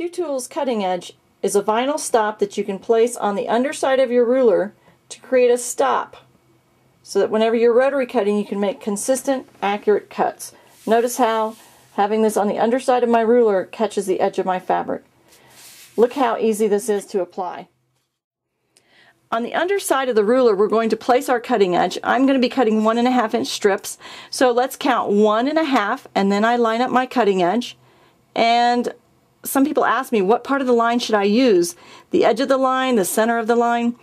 Q-Tools cutting edge is a vinyl stop that you can place on the underside of your ruler to create a stop so that whenever you're rotary cutting you can make consistent, accurate cuts. Notice how having this on the underside of my ruler catches the edge of my fabric. Look how easy this is to apply. On the underside of the ruler, we're going to place our cutting edge. I'm going to be cutting one and a half inch strips. So let's count one and a half, and then I line up my cutting edge. And some people ask me, what part of the line should I use? The edge of the line, the center of the line?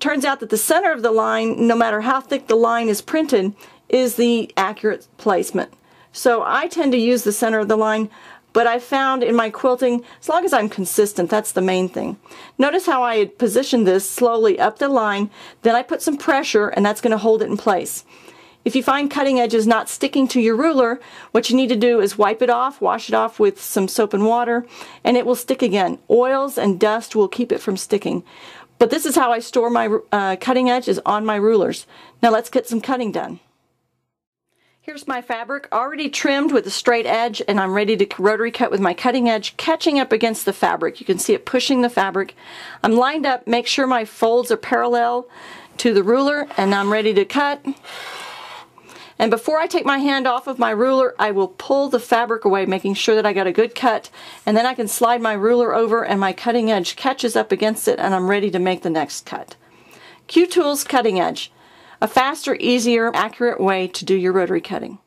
turns out that the center of the line, no matter how thick the line is printed, is the accurate placement. So I tend to use the center of the line, but I found in my quilting, as long as I'm consistent, that's the main thing. Notice how I had positioned this slowly up the line, then I put some pressure, and that's going to hold it in place. If you find cutting edges not sticking to your ruler, what you need to do is wipe it off, wash it off with some soap and water, and it will stick again. Oils and dust will keep it from sticking. But this is how I store my uh, cutting edge is on my rulers. Now let's get some cutting done. Here's my fabric already trimmed with a straight edge and I'm ready to rotary cut with my cutting edge catching up against the fabric. You can see it pushing the fabric. I'm lined up, make sure my folds are parallel to the ruler and I'm ready to cut. And before I take my hand off of my ruler, I will pull the fabric away, making sure that I got a good cut. And then I can slide my ruler over and my cutting edge catches up against it and I'm ready to make the next cut. Q-Tools Cutting Edge. A faster, easier, accurate way to do your rotary cutting.